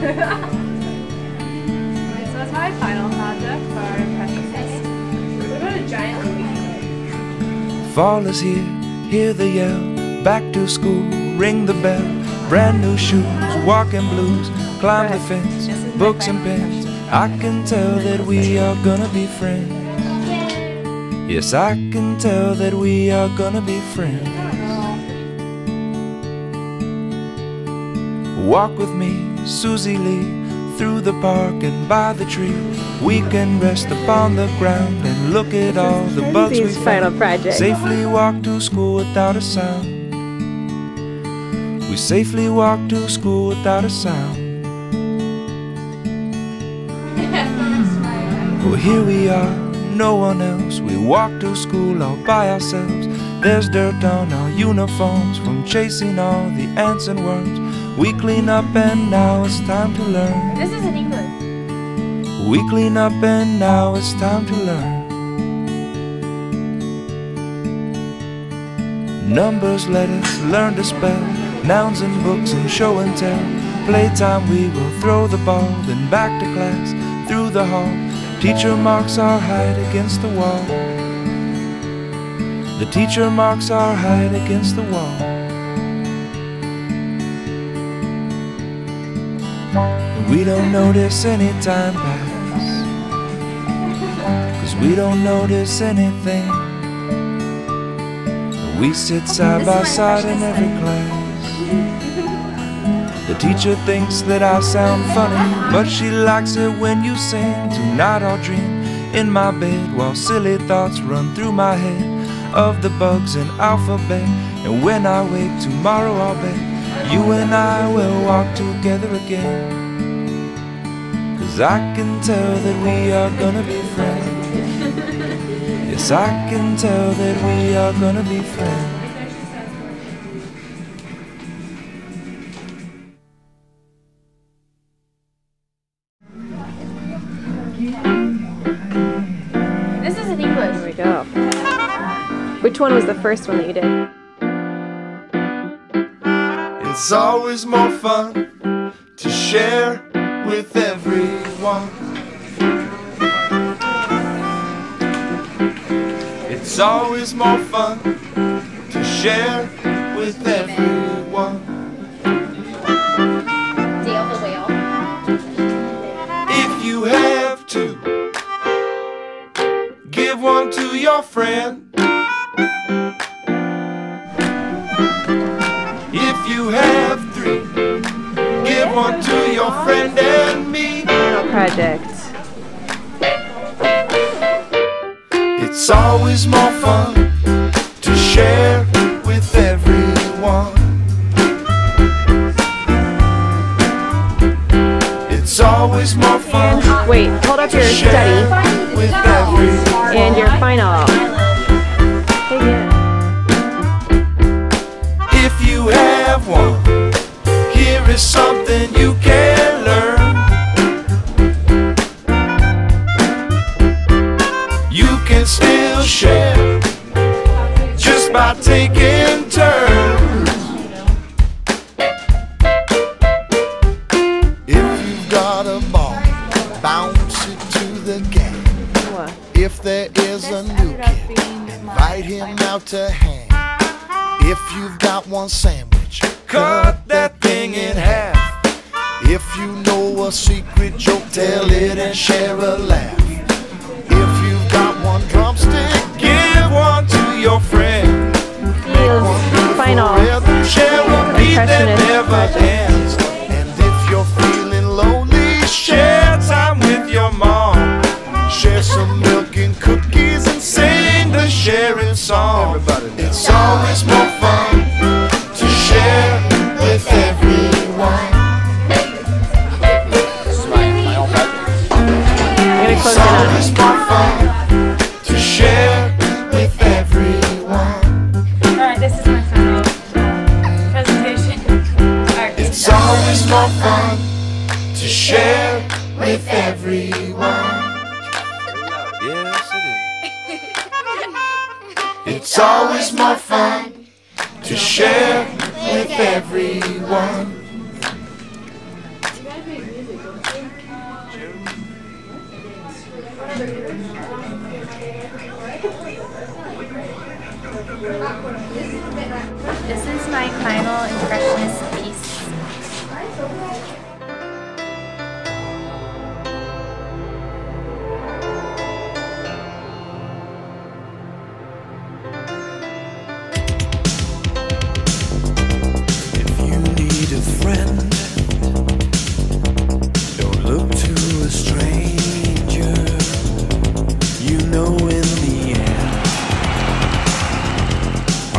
So that's my final project for Impressionist. what about a giant? Fall is here, hear the yell. Back to school, ring the bell. Brand new shoes, walking blues. Climb the fence, books and pens. I can tell that we are gonna be friends. Yes, I can tell that we are gonna be friends. Walk with me, Susie Lee, through the park and by the tree. We can rest upon the ground and look at all the bugs we Kenzie's final found. project. Safely walk to school without a sound. We safely walk to school without a sound. Well, here we are, no one else. We walk to school all by ourselves. There's dirt on our uniforms from chasing all the ants and worms. We clean up and now it's time to learn. This isn't English. We clean up and now it's time to learn. Numbers letters, learn to spell, nouns and books and show and tell. Playtime we will throw the ball, then back to class, through the hall. Teacher marks our height against the wall. The teacher marks our height against the wall. We don't notice any time pass. Cause we don't notice anything. We sit side by side in every class. The teacher thinks that I sound funny But she likes it when you sing. Tonight I'll dream in my bed While silly thoughts run through my head Of the bugs in alphabet. And when I wake tomorrow I'll bet You and I will walk together again Cause I can tell that we are gonna be friends. Yes, I can tell that we are gonna be friends. This isn't Here English. Oh we go. Which one was the first one that you did? It's always more fun to share with everyone. It's always more fun to share with everyone. Dale the whale. If you have to, give one to your friend. If you have three, give one to your friend and me. Final project. It's always more fun to share with everyone. It's always more fun Wait, hold up your study and your final. Bounce it to the game. What? If there is a new kid, invite him out to hang. If you've got one sandwich, Cut that thing in half. if you know a secret joke, tell it and share a laugh. If you've got one drumstick, Give one to your friend. Steve's final. rhythm, Share a beat that sharing song. Everybody. It's always more fun to share with everyone. I'm gonna close It's always more fun to share with everyone. Alright, this is my final presentation. Alright, It's always more fun to share with everyone. It's always more fun to share with everyone. This is my final impressionist piece.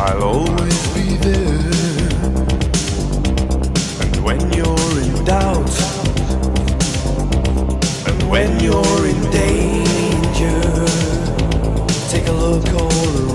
I'll always be there. And when you're in doubt, and when you're in danger, take a look all around.